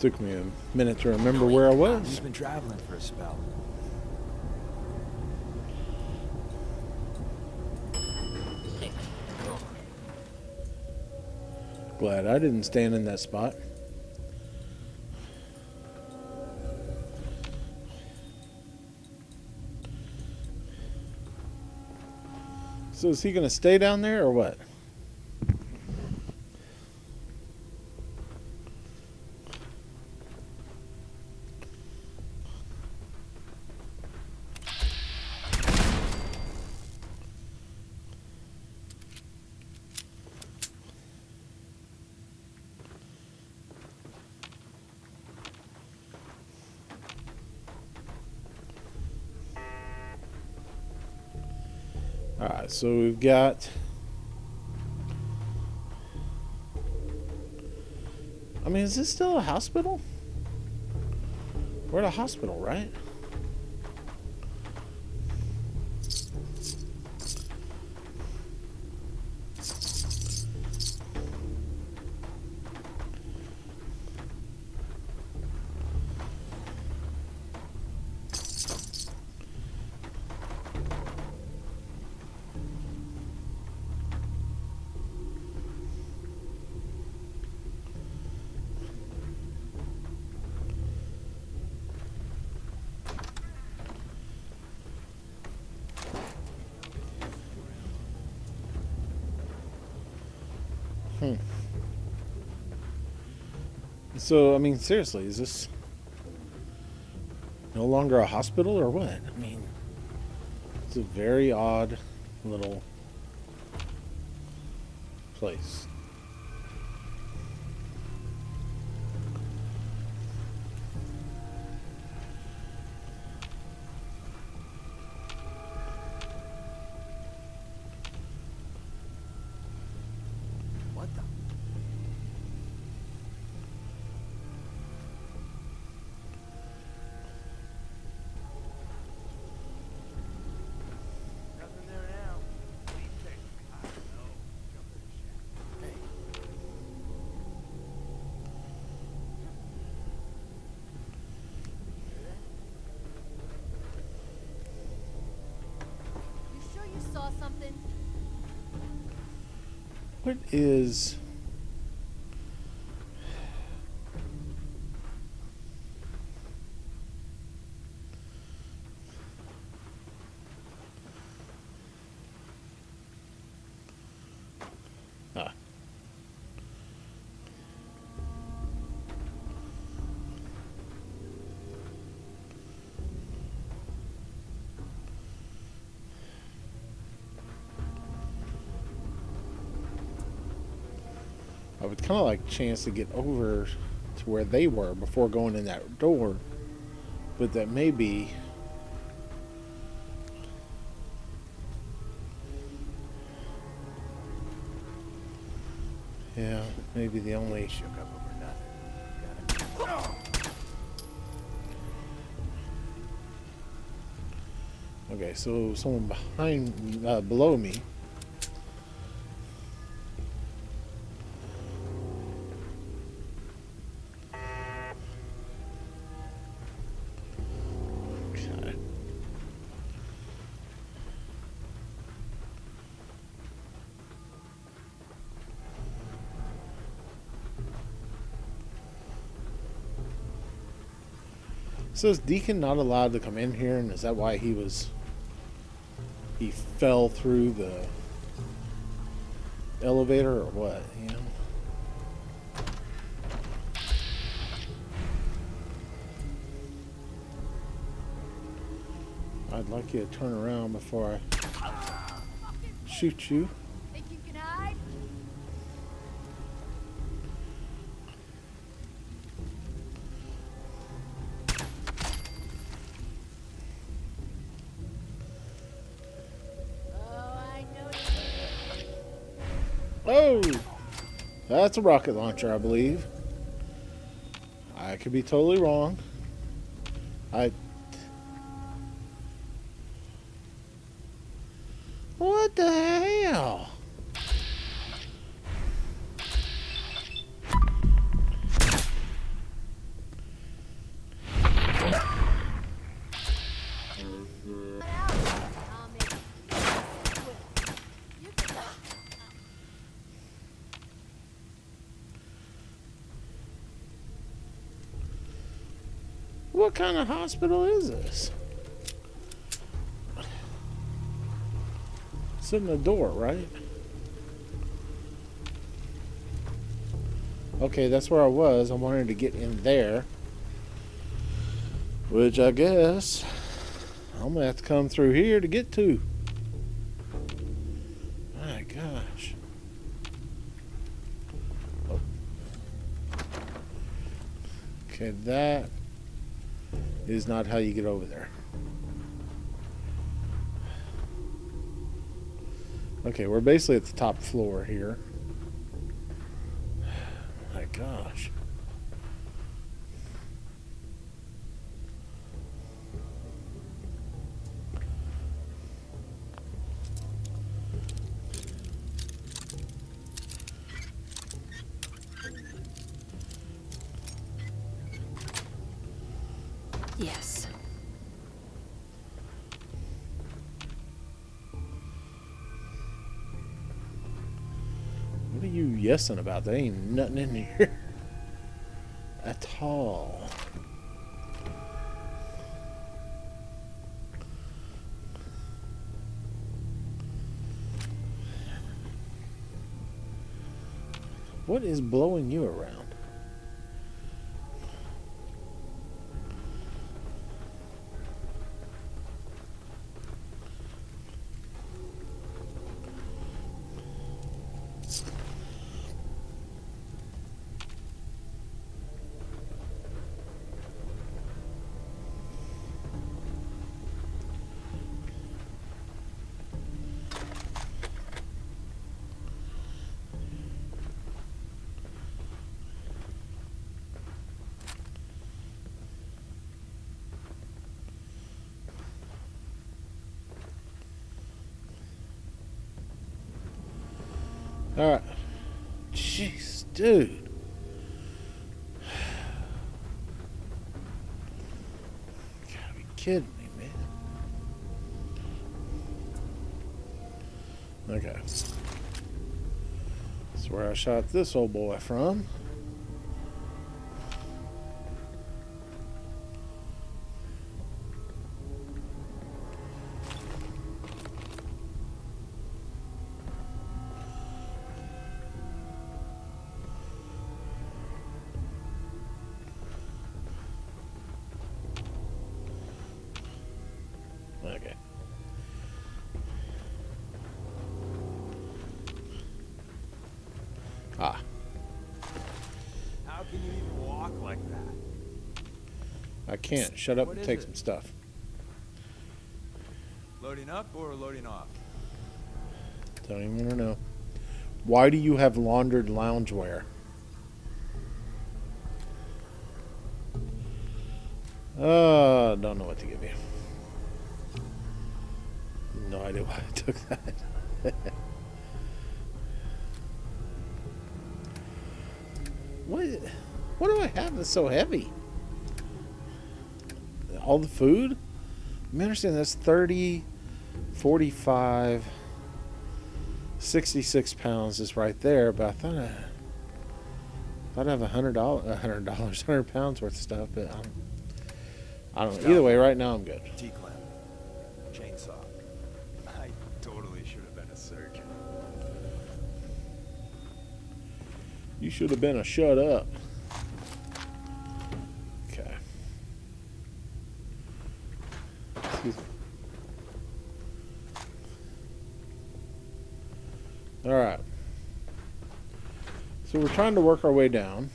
Took me a minute to remember where I was. He's been traveling for a spell. Glad I didn't stand in that spot. So is he going to stay down there or what? So we've got I mean, is this still a hospital? We're at a hospital, right? So, I mean, seriously, is this no longer a hospital or what? I mean, it's a very odd little place. Something? What is. Kind of like chance to get over to where they were before going in that door, but that may be. Yeah, maybe the only. shook up over nothing. Okay, so someone behind, uh, below me. So is Deacon not allowed to come in here, and is that why he was? He fell through the elevator, or what? You know. I'd like you to turn around before I shoot you. That's a rocket launcher, I believe. I could be totally wrong. I. What kind of hospital is this? It's in the door, right? Okay, that's where I was. I wanted to get in there. Which I guess I'm gonna have to come through here to get to. My gosh. Oh. Okay, that is not how you get over there. Okay, we're basically at the top floor here. My gosh. About? There ain't nothing in here at all. What is blowing you around? All right. Jeez, dude. Gotta be kidding me, man. Okay. That's where I shot this old boy from. Can't. Shut up What and take it? some stuff. Loading up or loading off? Don't even want to know. Why do you have laundered loungewear? Uh, don't know what to give you. No idea why I took that. what? What do I have that's so heavy? All the food? I'm understand that's 30, 45, 66 pounds is right there, but I thought I, thought I'd have a hundred dollars, a hundred dollars, hundred pounds worth of stuff, but I don't, I don't know. Either way, right now I'm good. T-clamp. Chainsaw. I totally should have been a surgeon. You should have been a shut up. Trying to work our way down.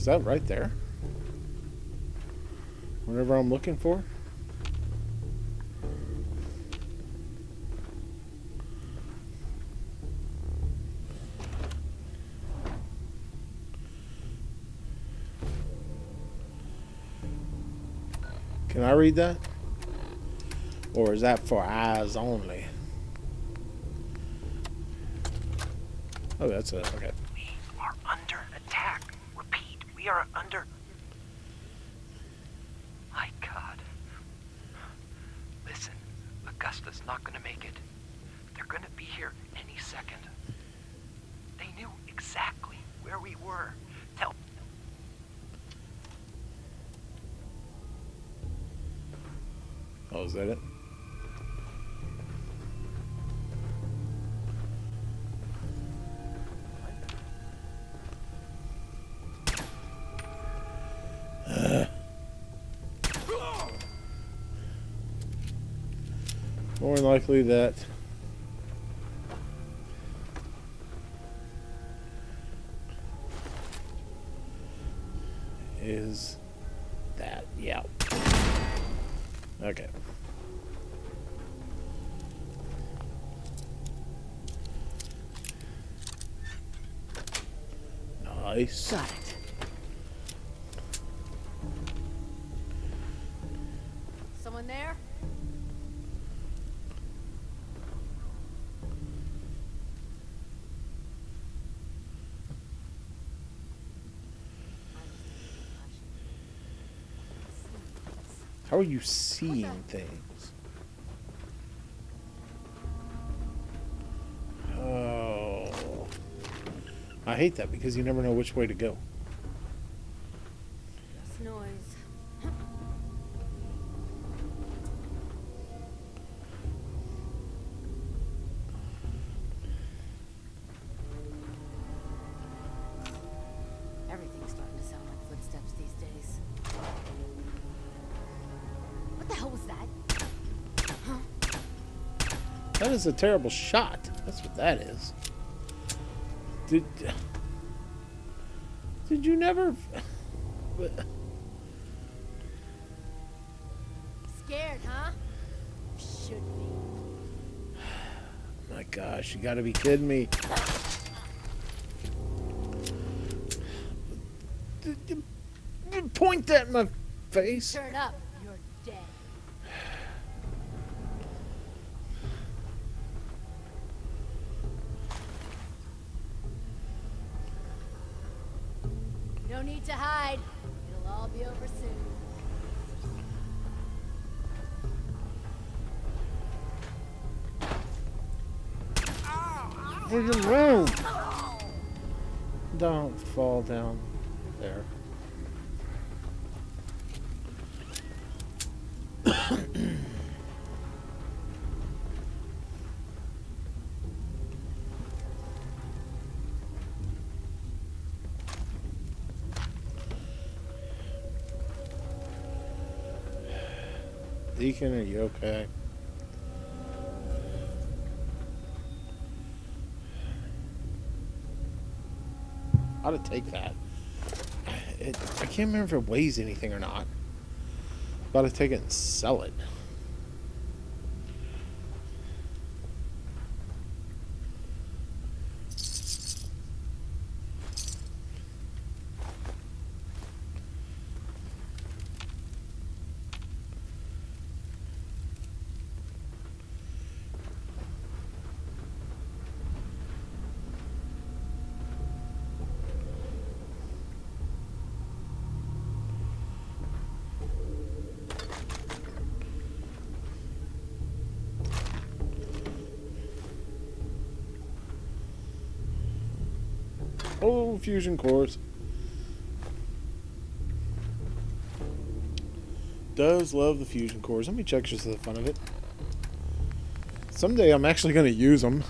Is that right there? Whatever I'm looking for? Can I read that? Or is that for eyes only? Oh, that's it. Okay. More than likely that is that. Yeah. Okay. Nice. Got it. Are you seeing things? Oh. I hate that because you never know which way to go. Is a terrible shot. That's what that is. Did Did you never Scared, huh? Should be. My gosh, you got to be kidding me. Did you- you Point that in my face. Turn up. Freaking move! Don't fall down there. Deacon, are you okay? How to take that? It, I can't remember if it weighs anything or not. Got to take it and sell it. Oh, fusion cores. Does love the fusion cores. Let me check just for the fun of it. Someday I'm actually going to use them.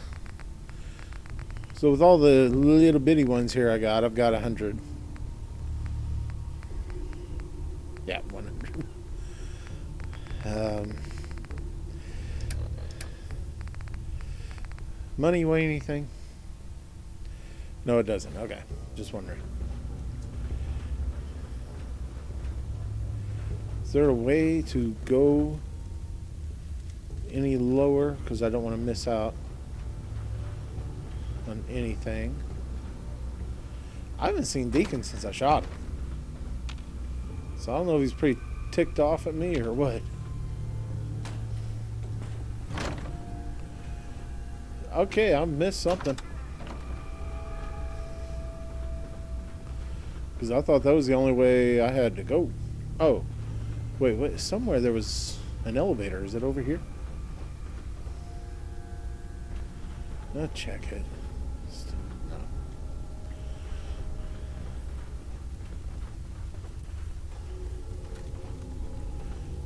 So with all the little bitty ones here I got, I've got a hundred. Yeah, 100. Um, money weigh anything? No, it doesn't. Okay. Just wondering. Is there a way to go any lower? Because I don't want to miss out on anything. I haven't seen Deacon since I shot him. So I don't know if he's pretty ticked off at me or what? Okay, I missed something. Because I thought that was the only way I had to go. Oh. Wait, wait. Somewhere there was an elevator. Is it over here? I'll check it.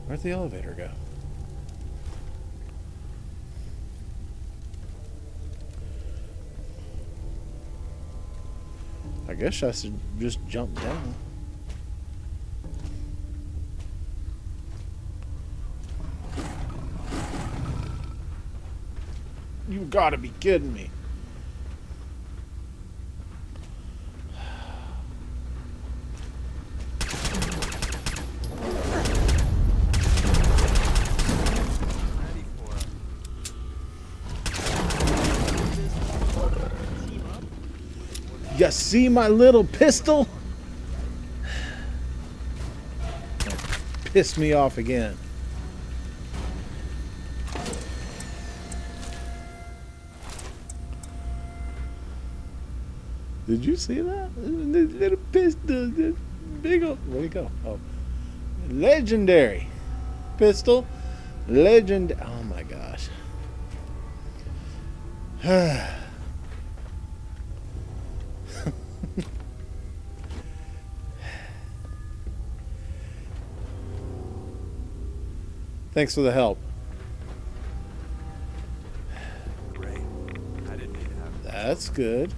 Where'd the elevator go? I guess I should just jump down. You gotta be kidding me. Ready for it. Team up? You see my little pistol? Pissed me off again. Did you see that? This little pistol, this big old. Where'd he go? Oh, legendary pistol, legend. Oh my gosh. Thanks for the help. Great. I didn't need to have that. That's good.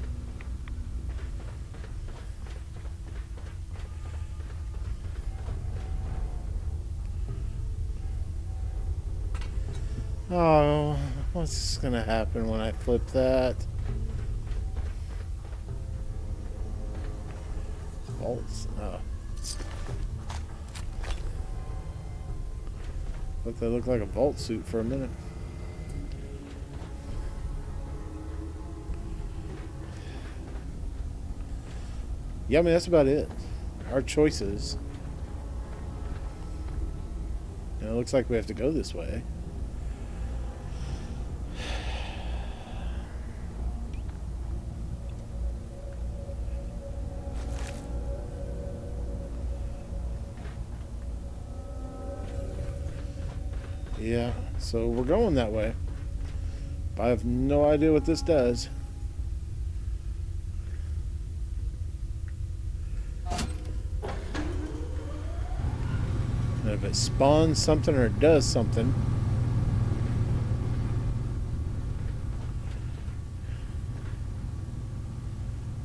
Oh, what's gonna happen when I flip that? Bolts. Oh. Thought that looked like a vault suit for a minute. Yeah, I mean that's about it. Our choices. And it looks like we have to go this way. Yeah, so we're going that way. I have no idea what this does. And if it spawns something or it does something.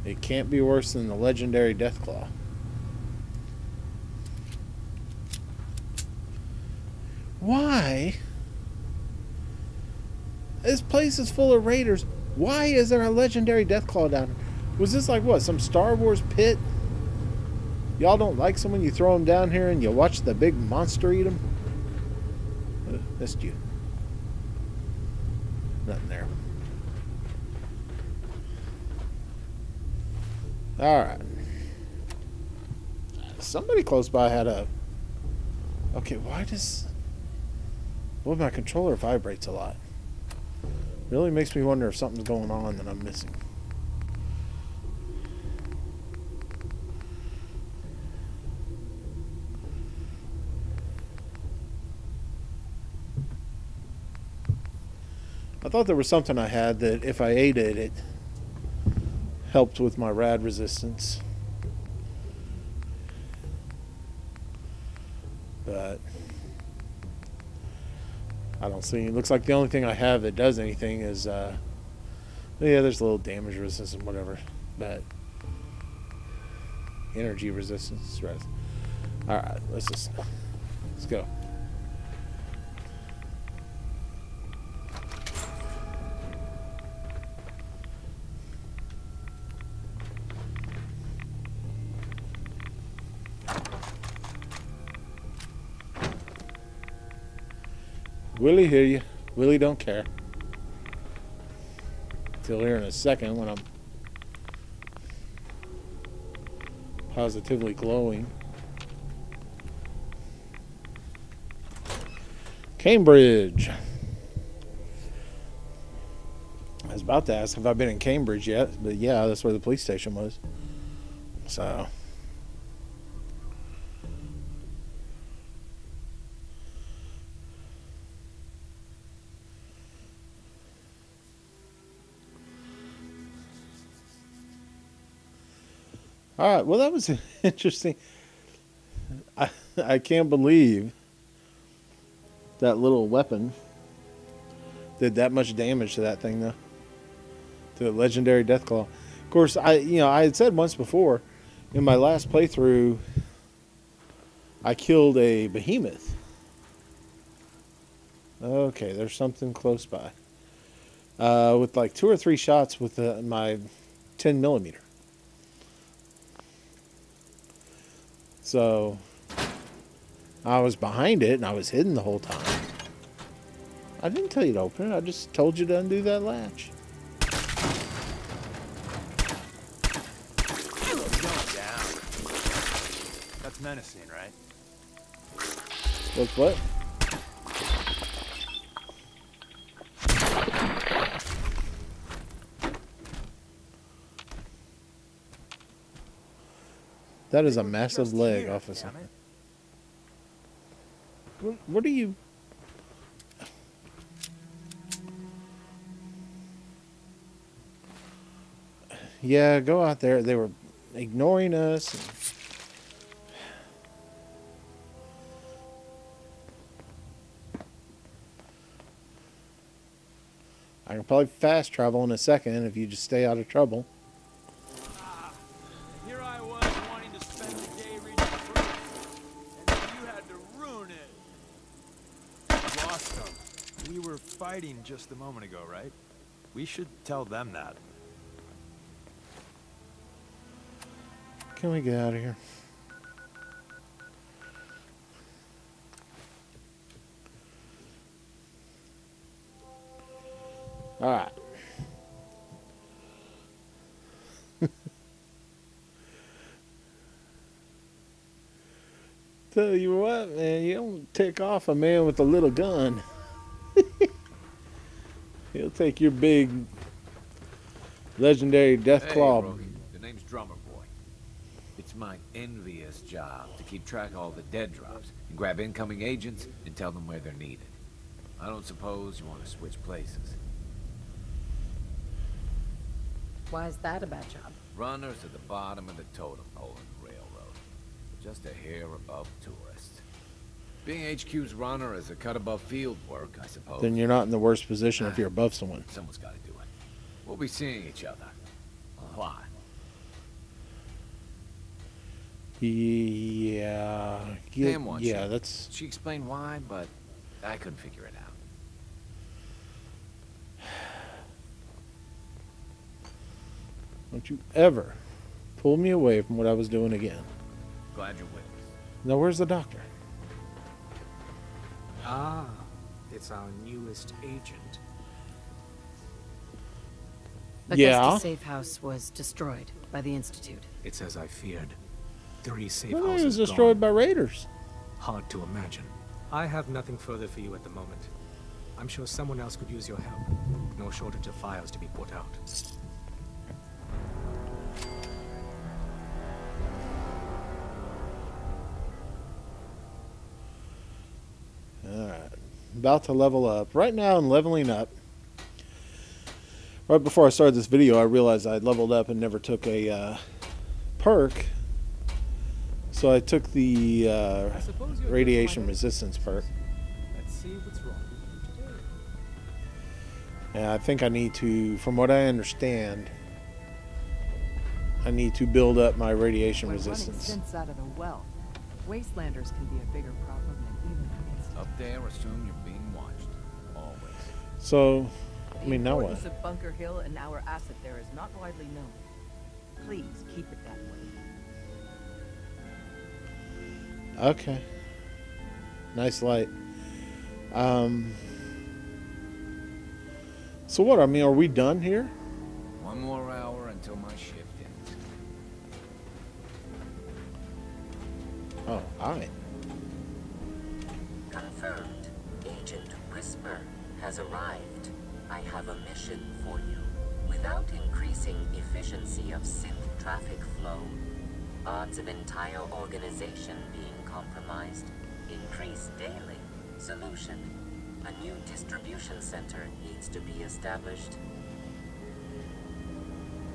It can't be worse than the legendary Deathclaw. Why? This place is full of raiders. Why is there a legendary Deathclaw down here? Was this like what? Some Star Wars pit? Y'all don't like someone, you throw them down here and you watch the big monster eat them? Uh, missed you. Nothing there. Alright. Somebody close by had a. Okay, why does. Well, my controller vibrates a lot. Really makes me wonder if something's going on that I'm missing. I thought there was something I had that if I ate it, it helped with my rad resistance. But I don't see. It looks like the only thing I have that does anything is, uh, yeah, there's a little damage resistance and whatever, but energy resistance. All right, let's just let's go. Willie hear you. Willie don't care. Till here in a second when I'm positively glowing. Cambridge. I was about to ask if I've been in Cambridge yet, but yeah, that's where the police station was. So. All right. Well, that was interesting. I I can't believe that little weapon did that much damage to that thing, though. To the legendary Deathclaw. Of course, I you know I had said once before, in my last playthrough, I killed a behemoth. Okay, there's something close by. Uh, with like two or three shots with uh, my 10 millimeter. So I was behind it and I was hidden the whole time. I didn't tell you to open it. I just told you to undo that latch. That's menacing, right? Look what? That is a massive leg, here, officer. What, what are you? Yeah, go out there. They were ignoring us. I can probably fast travel in a second if you just stay out of trouble. Fighting just a moment ago, right? We should tell them that. Can we get out of here? All right. Tell you what, man, you don't tick off a man with a little gun. He'll take your big legendary death Hey, claw. Rogie. The name's Drummer Boy. It's my envious job to keep track of all the dead drops and grab incoming agents and tell them where they're needed. I don't suppose you want to switch places. Why is that a bad job? Runners at the bottom of the totem pole in the railroad. Just a hair above tourists. Being HQ's runner is a cut above field work, I suppose. Then you're not in the worst position if you're ah, above someone. Someone's got to do it. We'll be seeing each other. A lot. Yeah. Yeah, Pam wants yeah you. that's She explained why, but I couldn't figure it out. don't you ever pull me away from what I was doing again. Glad you're with us. Now where's the doctor? Ah, it's our newest agent. Augusta Yeah. Safe House was destroyed by the Institute. It's as I feared. Three safe Well, it houses was destroyed by raiders. Hard to imagine. I have nothing further for you at the moment. I'm sure someone else could use your help. No shortage of fires to be put out. About to level up. Right now I'm leveling up. Right before I started this video I realized I leveled up and never took a uh, perk. So I took the uh, I suppose you're radiation good for my resistance perk. Let's see what's wrong with you today. And I think I need to, from what I understand, I need to build up my radiation When resistance. synths out of the well, wastelanders can be a bigger problem than even the Up there, assume you're being watched. Always. So, I mean, now what? importance of Bunker Hill and our asset there is not widely known. Please keep it that way. Okay. Nice light. Um. So what? I mean, are we done here? One more hour until my shift ends. Oh, all right. Confirmed. Agent Whisper has arrived. I have a mission for you. Without increasing efficiency of synth traffic flow, odds of entire organization being compromised increase daily. Solution. A new distribution center needs to be established.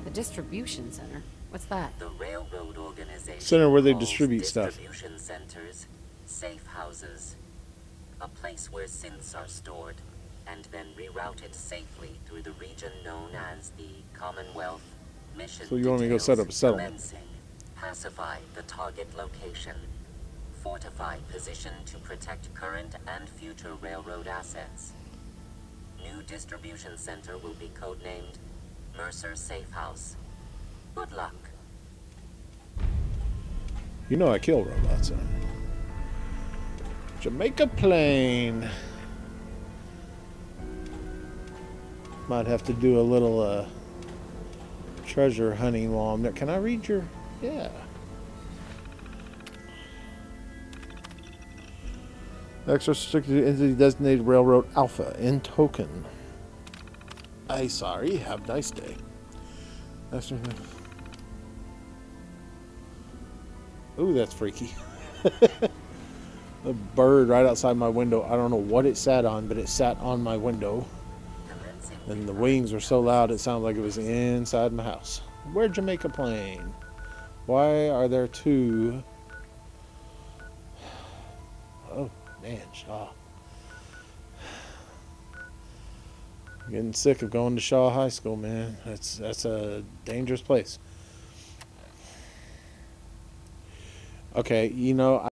The distribution center? What's that? The railroad organization Center where they distribute stuff. Distribution centers, safe houses, a place where synths are stored and then rerouted safely through the region known as the Commonwealth. Mission So you want me to go set up a settlement? Pacify the target location. Fortify position to protect current and future railroad assets. New distribution center will be codenamed Mercer Safe House. Good luck. You know I kill robots. Huh? Jamaica Plain. Might have to do a little uh, treasure hunting while I'm there. Can I read your? Yeah. Next restricted entity designated railroad Alpha in token. I sorry. Have a nice day. Ooh, that's freaky. a bird right outside my window. I don't know what it sat on, but it sat on my window. And the wings were so loud it sounded like it was inside my house. Where Jamaica Plain? Why are there two? Oh man, Shaw. I'm getting sick of going to Shaw High School, man. That's that's a dangerous place. Okay, you know